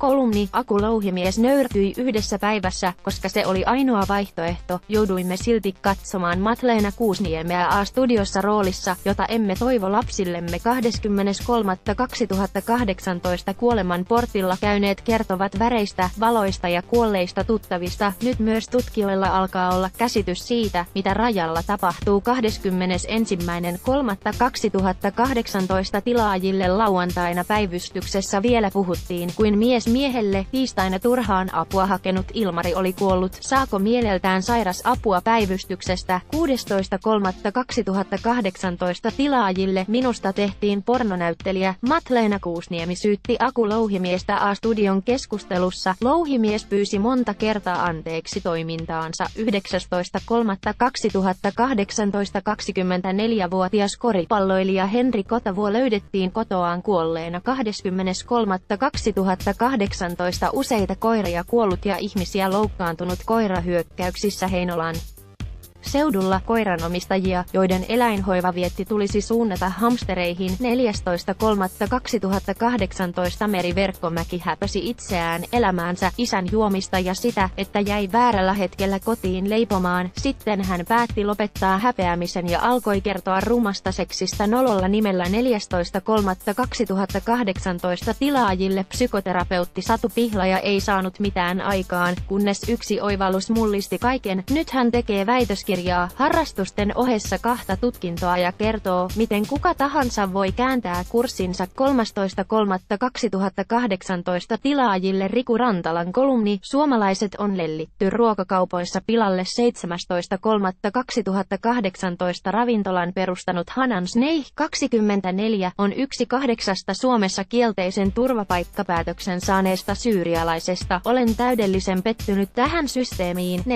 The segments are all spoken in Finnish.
Kolumni, Aku Louhimies nöyrtyi yhdessä päivässä, koska se oli ainoa vaihtoehto. Jouduimme silti katsomaan Matleena Kuusniemeä A-studiossa roolissa, jota emme toivo lapsillemme 23.2018 kuoleman portilla käyneet kertovat väreistä, valoista ja kuolleista tuttavista. Nyt myös tutkijoilla alkaa olla käsitys siitä, mitä rajalla tapahtuu 21.3.2018 tilaajille lauantaina päivystyksessä vielä puhuttiin kuin mies miehelle, tiistaina turhaan apua hakenut Ilmari oli kuollut, saako mieleltään sairas apua päivystyksestä, 16.3.2018 tilaajille minusta tehtiin pornonäyttelijä, Matleena Kuusniemi syytti Aku Louhimiestä A-studion keskustelussa, Louhimies pyysi monta kertaa anteeksi toimintaansa, 19.3.2018 24-vuotias koripalloilija Henri Kotavuo löydettiin kotoaan kuolleena 23.2018 useita koiria kuollut ja ihmisiä loukkaantunut koirahyökkäyksissä Heinolan seudulla koiranomistajia, joiden eläinhoivavietti tulisi suunnata hamstereihin 14.3.2018 Meri Verkkomäki häpäsi itseään, elämäänsä, isän juomista ja sitä, että jäi väärällä hetkellä kotiin leipomaan. Sitten hän päätti lopettaa häpeämisen ja alkoi kertoa rumasta seksistä nololla nimellä 14.3.2018 tilaajille psykoterapeutti Satu Pihlaja ei saanut mitään aikaan, kunnes yksi oivallus mullisti kaiken. Nyt hän tekee väitös kirjaa harrastusten ohessa kahta tutkintoa ja kertoo, miten kuka tahansa voi kääntää kurssinsa 13.3.2018 tilaajille Riku Rantalan kolumni Suomalaiset on lellitty ruokakaupoissa pilalle 17.3.2018 ravintolan perustanut Hanan Sneih 24 on yksi kahdeksasta Suomessa kielteisen turvapaikkapäätöksen saaneesta syyrialaisesta. Olen täydellisen pettynyt tähän systeemiin 14.3.2018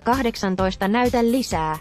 2018 näytä lisää.